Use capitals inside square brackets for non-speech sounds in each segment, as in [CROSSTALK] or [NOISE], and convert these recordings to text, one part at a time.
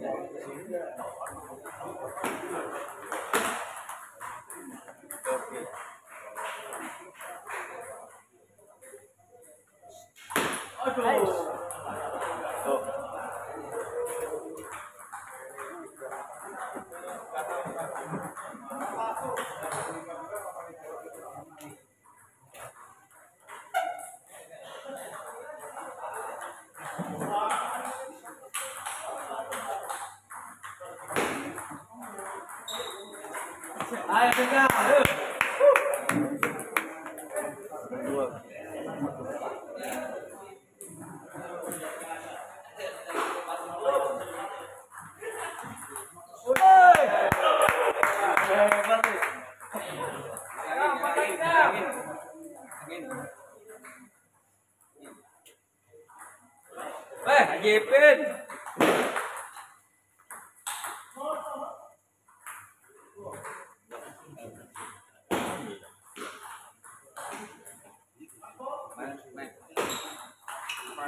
Nice.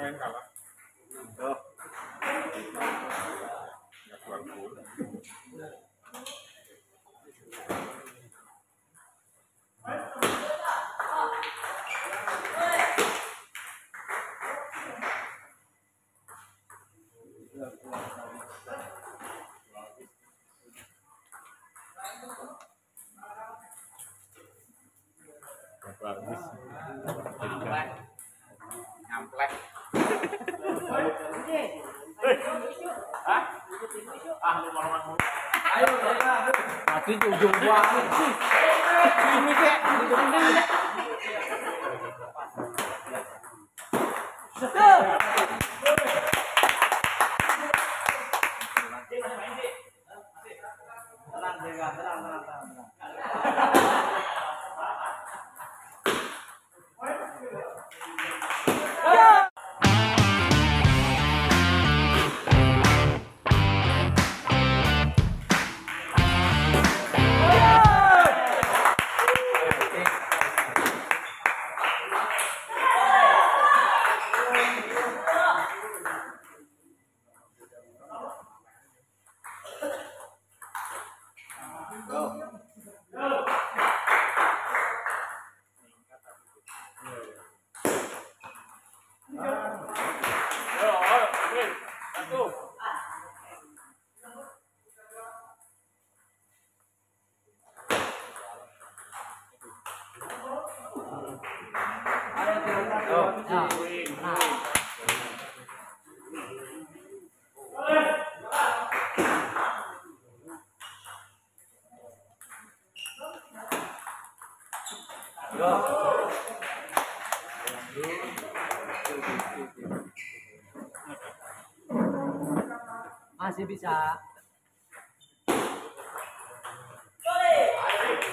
Kemarin kalah. Ya keluar gol. Keluar Mati ujung banget sih. Ini kek, ujung ini. Tenang, Masih bisa. Soleh, Habibi,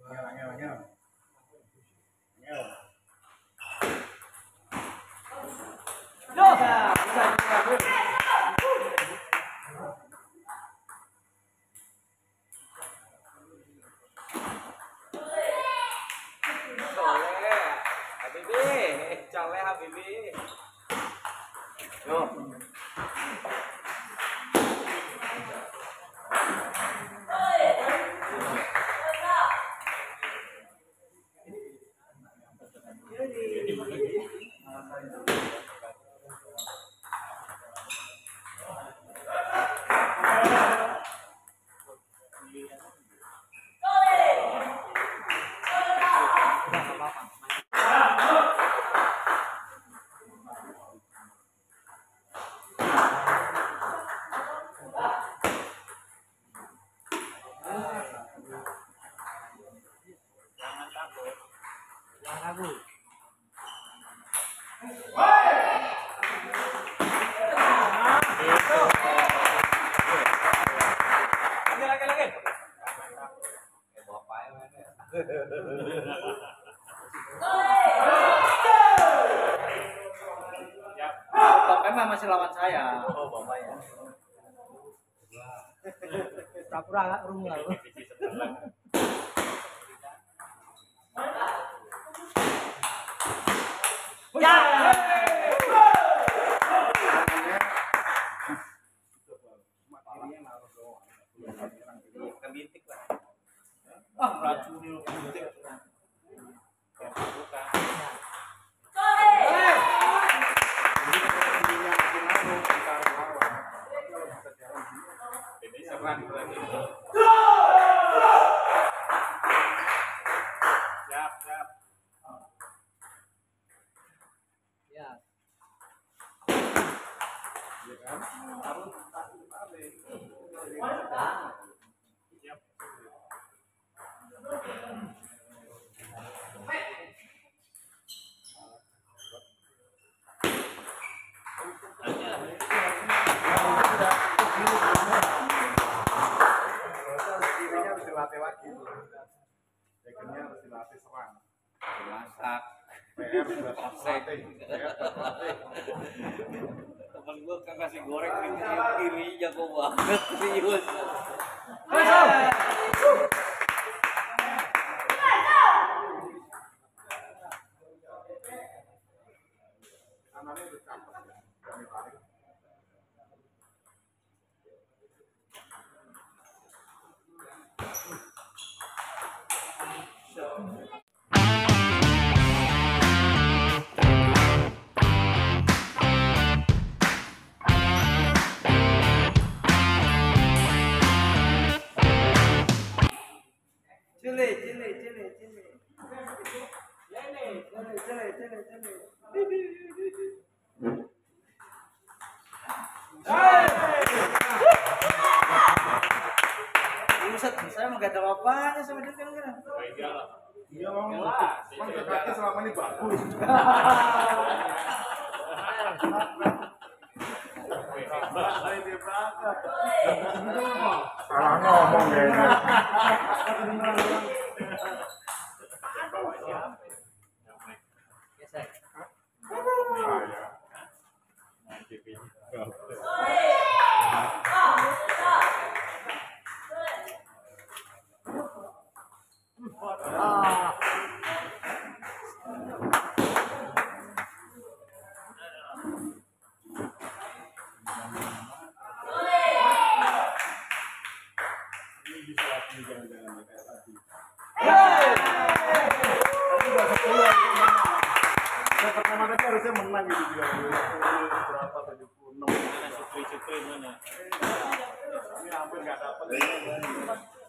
Soleh Habibi, ciao leh Habibi. No. Lagi, lagi, lagi. Bapak [LAUGHS] Kan Emang masih lawan saya. Oh, bapaknya. Pura-pura rumah. Ya. Siap. Ya. Iya kan? Siap. Terlatih. Temen gua kan kasih goreng ini kiri jago banget serius. Kanannya udah Buset, saya mau gak ada apa-apanya sama dia kan kan. Iya mau. Kan kaki selama ini bagus. Salah ngomong kayaknya.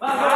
Bye. [LAUGHS]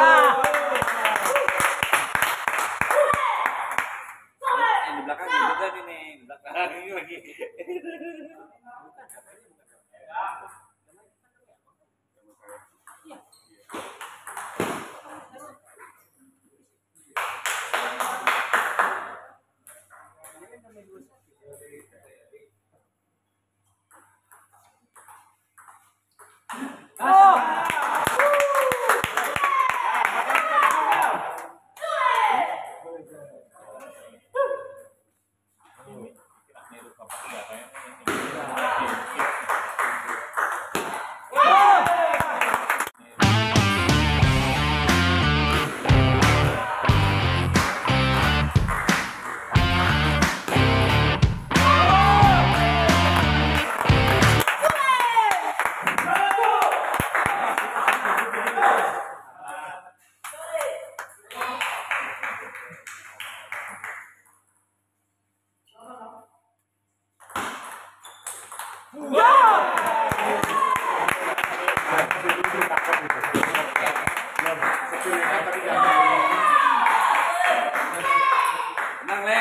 Tadi jatuh.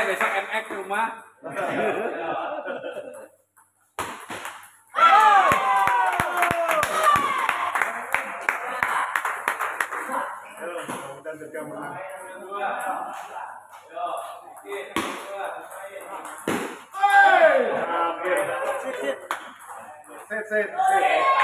besok MX rumah. Menang.